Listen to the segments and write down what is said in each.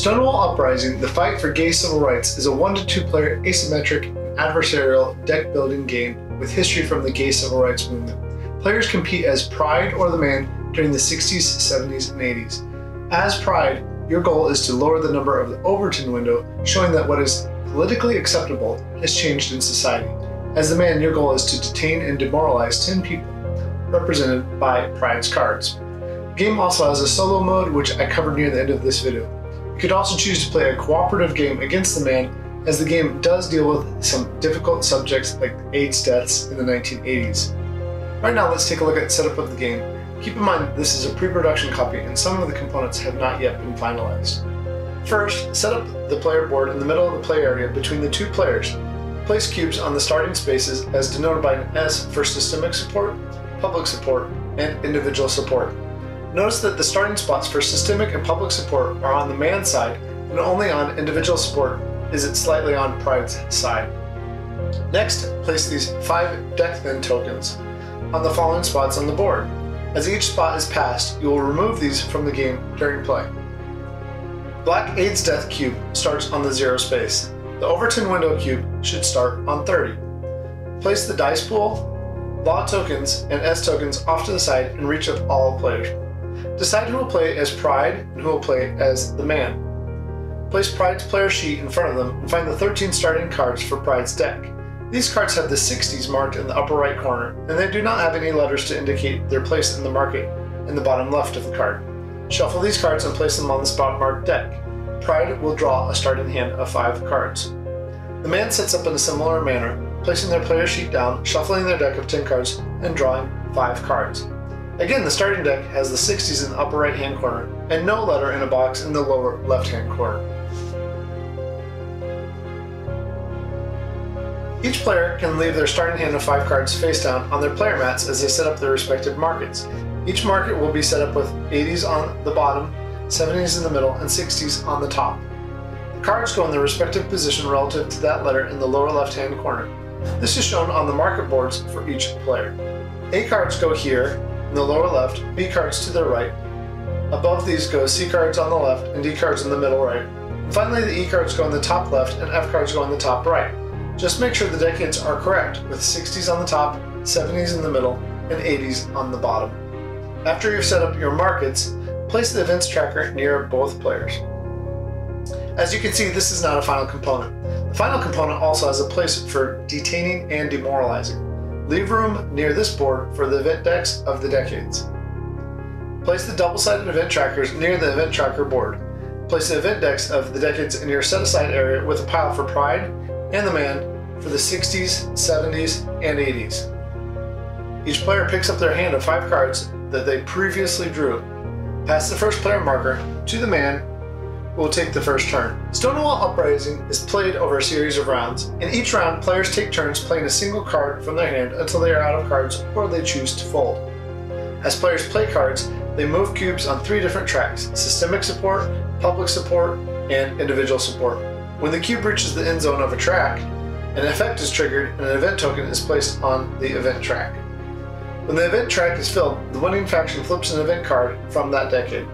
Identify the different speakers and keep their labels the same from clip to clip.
Speaker 1: Stonewall Uprising, the fight for gay civil rights, is a 1 to 2 player asymmetric adversarial deck building game with history from the gay civil rights movement. Players compete as Pride or the Man during the 60s, 70s, and 80s. As Pride, your goal is to lower the number of the Overton window, showing that what is politically acceptable has changed in society. As the Man, your goal is to detain and demoralize 10 people, represented by Pride's cards. The game also has a solo mode, which I covered near the end of this video. You could also choose to play a cooperative game against the Man, as the game does deal with some difficult subjects like AIDS deaths in the 1980s. Right now, let's take a look at setup of the game. Keep in mind this is a pre-production copy and some of the components have not yet been finalized. First, set up the player board in the middle of the play area between the two players. Place cubes on the starting spaces as denoted by an S for systemic support, public support, and individual support. Notice that the starting spots for systemic and public support are on the man side and only on individual support is it slightly on Pride's side. Next, place these five deck thin tokens on the following spots on the board. As each spot is passed, you will remove these from the game during play. Black AIDS Death Cube starts on the zero space. The Overton Window Cube should start on 30. Place the dice pool, law tokens, and S tokens off to the side in reach of all players. Decide who will play as Pride and who will play as the Man. Place Pride's player sheet in front of them and find the 13 starting cards for Pride's deck. These cards have the 60s marked in the upper right corner, and they do not have any letters to indicate their place in the market in the bottom left of the card. Shuffle these cards and place them on the spot marked deck. Pride will draw a starting hand of 5 cards. The man sets up in a similar manner, placing their player sheet down, shuffling their deck of 10 cards, and drawing 5 cards. Again, the starting deck has the 60s in the upper right hand corner, and no letter in a box in the lower left hand corner. Each player can leave their starting hand of 5 cards face down on their player mats as they set up their respective markets. Each market will be set up with 80s on the bottom, 70s in the middle, and 60s on the top. The cards go in their respective position relative to that letter in the lower left hand corner. This is shown on the market boards for each player. A cards go here in the lower left, B cards to the right. Above these go C cards on the left and D cards in the middle right. And finally, the E cards go in the top left and F cards go in the top right. Just make sure the decades are correct, with 60s on the top, 70s in the middle, and 80s on the bottom. After you've set up your markets, place the events tracker near both players. As you can see, this is not a final component. The final component also has a place for detaining and demoralizing. Leave room near this board for the event decks of the decades. Place the double-sided event trackers near the event tracker board. Place the event decks of the decades in your set-aside area with a pile for Pride, and the man for the 60s, 70s, and 80s. Each player picks up their hand of five cards that they previously drew. Pass the first player marker to the man will take the first turn. Stonewall Uprising is played over a series of rounds. In each round, players take turns playing a single card from their hand until they are out of cards or they choose to fold. As players play cards, they move cubes on three different tracks systemic support, public support, and individual support. When the cube reaches the end zone of a track, an effect is triggered and an event token is placed on the event track. When the event track is filled, the winning faction flips an event card from that decade.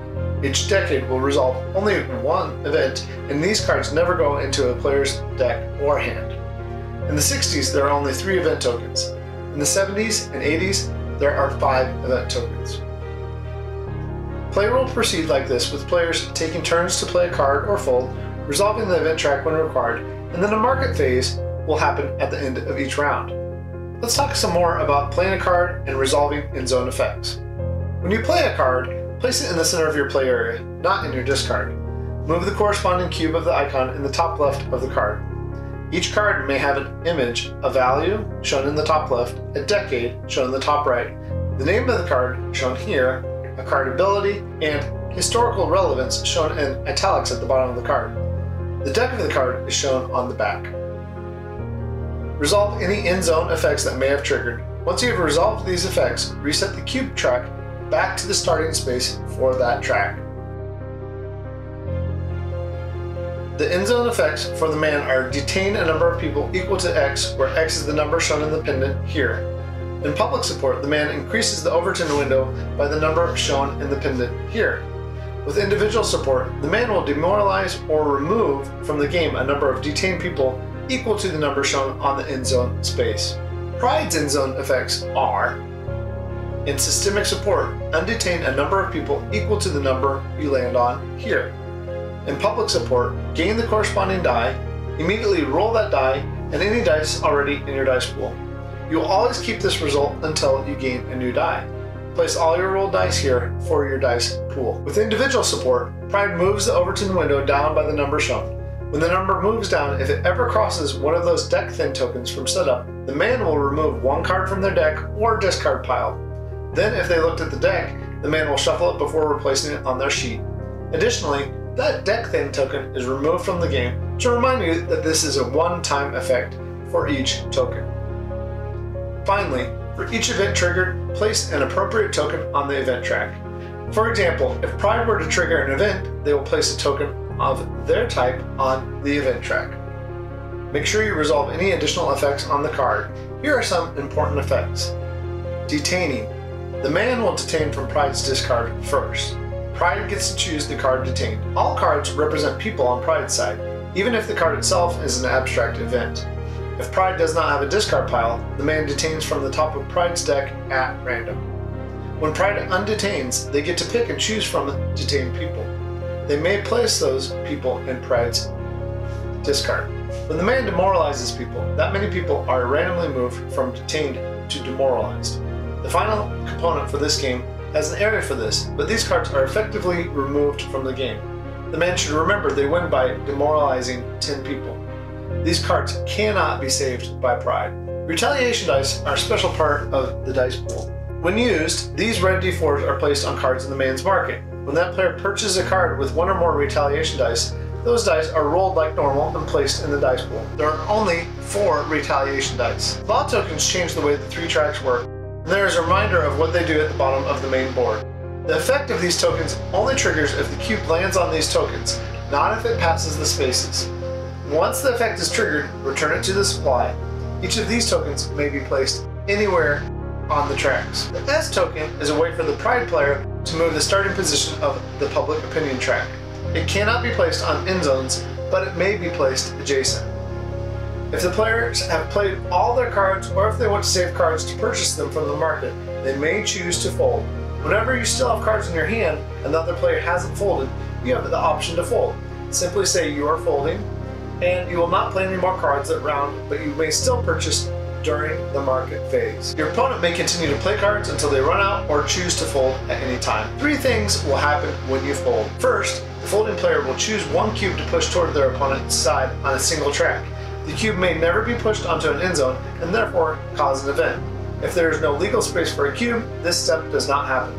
Speaker 1: Each decade will resolve only one event, and these cards never go into a player's deck or hand. In the 60s, there are only three event tokens. In the 70s and 80s, there are five event tokens. Play will proceed like this with players taking turns to play a card or fold resolving the event track when required, and then a market phase will happen at the end of each round. Let's talk some more about playing a card and resolving end zone effects. When you play a card, place it in the center of your play area, not in your discard. Move the corresponding cube of the icon in the top left of the card. Each card may have an image, a value, shown in the top left, a decade, shown in the top right, the name of the card, shown here, a card ability, and historical relevance, shown in italics at the bottom of the card. The deck of the card is shown on the back. Resolve any end zone effects that may have triggered. Once you have resolved these effects, reset the cube track back to the starting space for that track. The end zone effects for the man are detain a number of people equal to X, where X is the number shown in the pendant here. In public support, the man increases the Overton window by the number shown in the pendant here. With individual support, the man will demoralize or remove from the game a number of detained people equal to the number shown on the end zone space. Pride's end zone effects are in systemic support, undetain a number of people equal to the number you land on here. In public support, gain the corresponding die, immediately roll that die, and any dice already in your dice pool. You will always keep this result until you gain a new die. Place all your rolled dice here for your dice pool. With individual support, Pride moves the Overton window down by the number shown. When the number moves down, if it ever crosses one of those deck thin tokens from setup, the man will remove one card from their deck or discard pile. Then, if they looked at the deck, the man will shuffle it before replacing it on their sheet. Additionally, that deck thin token is removed from the game to remind you that this is a one-time effect for each token. Finally, for each event triggered, place an appropriate token on the event track. For example, if Pride were to trigger an event, they will place a token of their type on the event track. Make sure you resolve any additional effects on the card. Here are some important effects. Detaining. The man will detain from Pride's discard first. Pride gets to choose the card detained. All cards represent people on Pride's side, even if the card itself is an abstract event. If Pride does not have a discard pile, the man detains from the top of Pride's deck at random. When Pride undetains, they get to pick and choose from detained people. They may place those people in Pride's discard. When the man demoralizes people, that many people are randomly moved from detained to demoralized. The final component for this game has an area for this, but these cards are effectively removed from the game. The man should remember they win by demoralizing 10 people. These cards cannot be saved by Pride. Retaliation dice are a special part of the dice pool. When used, these red d4s are placed on cards in the man's market. When that player purchases a card with one or more retaliation dice, those dice are rolled like normal and placed in the dice pool. There are only four retaliation dice. Law tokens change the way the three tracks work, there is a reminder of what they do at the bottom of the main board. The effect of these tokens only triggers if the cube lands on these tokens, not if it passes the spaces. Once the effect is triggered, return it to the supply. Each of these tokens may be placed anywhere on the tracks. The S token is a way for the Pride player to move the starting position of the public opinion track. It cannot be placed on end zones, but it may be placed adjacent. If the players have played all their cards or if they want to save cards to purchase them from the market, they may choose to fold. Whenever you still have cards in your hand and the other player hasn't folded, you have the option to fold. Simply say you are folding, and you will not play any more cards that round, but you may still purchase during the market phase. Your opponent may continue to play cards until they run out or choose to fold at any time. Three things will happen when you fold. First, the folding player will choose one cube to push toward their opponent's side on a single track. The cube may never be pushed onto an end zone and therefore cause an event. If there is no legal space for a cube, this step does not happen.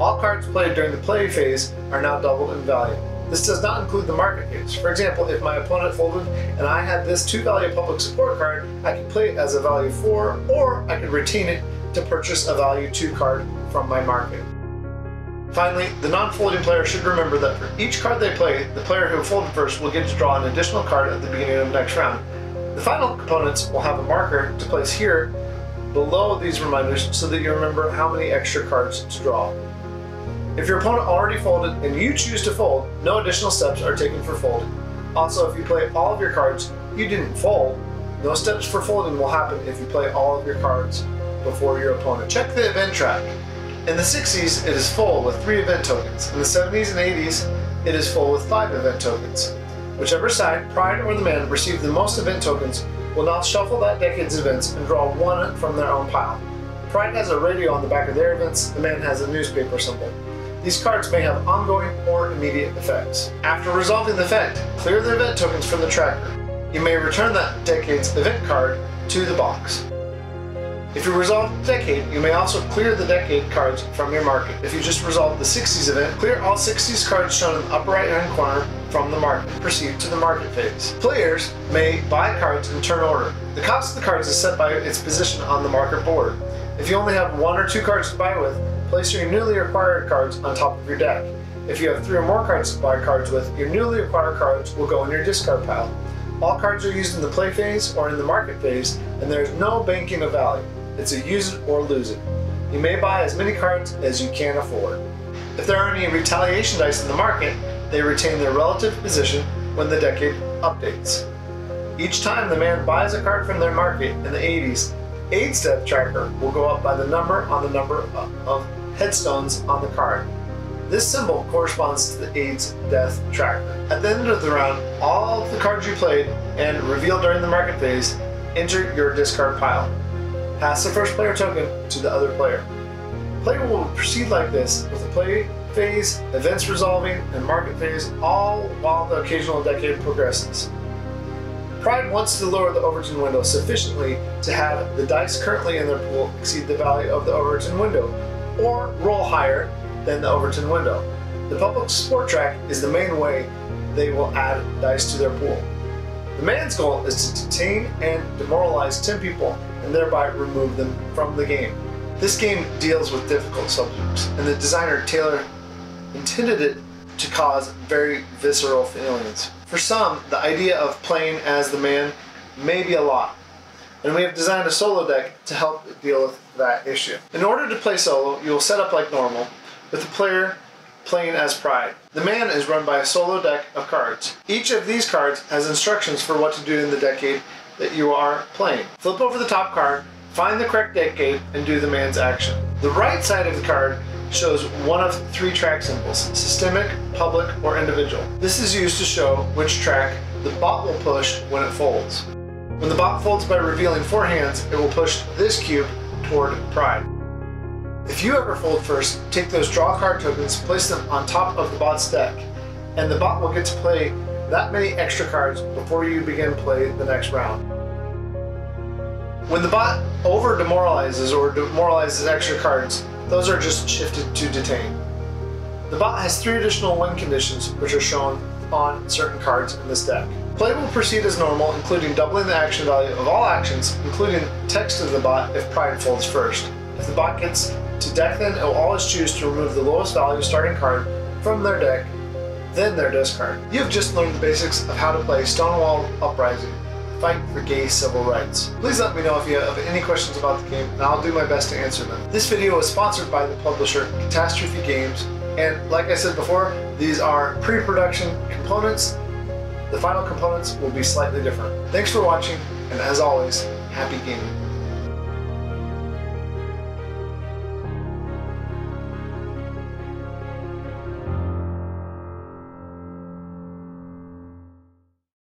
Speaker 1: All cards played during the play phase are now doubled in value. This does not include the market phase. For example, if my opponent folded and I had this 2 value public support card, I could play it as a value 4, or I could retain it to purchase a value 2 card from my market. Finally, the non-folding player should remember that for each card they play, the player who folded first will get to draw an additional card at the beginning of the next round. The final components will have a marker to place here below these reminders so that you remember how many extra cards to draw. If your opponent already folded and you choose to fold, no additional steps are taken for folding. Also, if you play all of your cards, you didn't fold, no steps for folding will happen if you play all of your cards before your opponent. Check the event track. In the 60s, it is full with 3 event tokens. In the 70s and 80s, it is full with 5 event tokens. Whichever side, Pride or the man, received the most event tokens will now shuffle that decade's events and draw one from their own pile. Pride has a radio on the back of their events, the man has a newspaper symbol. These cards may have ongoing or immediate effects. After resolving the effect, clear the event tokens from the tracker. You may return that decade's event card to the box. If you resolve the decade, you may also clear the decade cards from your market. If you just resolve the 60s event, clear all 60s cards shown in the upper right hand corner from the market. Proceed to the market phase. Players may buy cards in turn order. The cost of the cards is set by its position on the market board. If you only have one or two cards to buy with, Place your newly acquired cards on top of your deck. If you have three or more cards to buy cards with, your newly acquired cards will go in your discard pile. All cards are used in the play phase or in the market phase, and there is no banking of value. It's a use it or lose it. You may buy as many cards as you can afford. If there are any retaliation dice in the market, they retain their relative position when the decade updates. Each time the man buys a card from their market in the 80s, AIDS death tracker will go up by the number on the number of headstones on the card. This symbol corresponds to the AIDS death tracker. At the end of the round, all the cards you played and revealed during the market phase enter your discard pile. Pass the first player token to the other player. Play will proceed like this with the play phase, events resolving, and market phase, all while the occasional decade progresses. Pride wants to lower the Overton window sufficiently to have the dice currently in their pool exceed the value of the Overton window, or roll higher than the Overton window. The public support track is the main way they will add dice to their pool. The man's goal is to detain and demoralize 10 people and thereby remove them from the game. This game deals with difficult subjects, and the designer Taylor intended it to cause very visceral feelings. For some, the idea of playing as the man may be a lot, and we have designed a solo deck to help deal with that issue. In order to play solo, you will set up like normal, with the player playing as Pride. The man is run by a solo deck of cards. Each of these cards has instructions for what to do in the decade that you are playing. Flip over the top card, find the correct decade, and do the man's action. The right side of the card shows one of three track symbols, systemic, public, or individual. This is used to show which track the bot will push when it folds. When the bot folds by revealing four hands, it will push this cube toward Pride. If you ever fold first, take those draw card tokens, place them on top of the bot's deck, and the bot will get to play that many extra cards before you begin play the next round. When the bot over demoralizes or demoralizes extra cards, those are just shifted to detain. The bot has three additional win conditions which are shown on certain cards in this deck. Play will proceed as normal, including doubling the action value of all actions, including text of the bot if Pride folds first. If the bot gets to deck thin, it will always choose to remove the lowest value starting card from their deck, then their discard. You have just learned the basics of how to play Stonewall Uprising, Fight for Gay Civil Rights. Please let me know if you have any questions about the game, and I'll do my best to answer them. This video was sponsored by the publisher Catastrophe Games, and like I said before, these are pre-production components. The final components will be slightly different. Thanks for watching, and as always, happy gaming.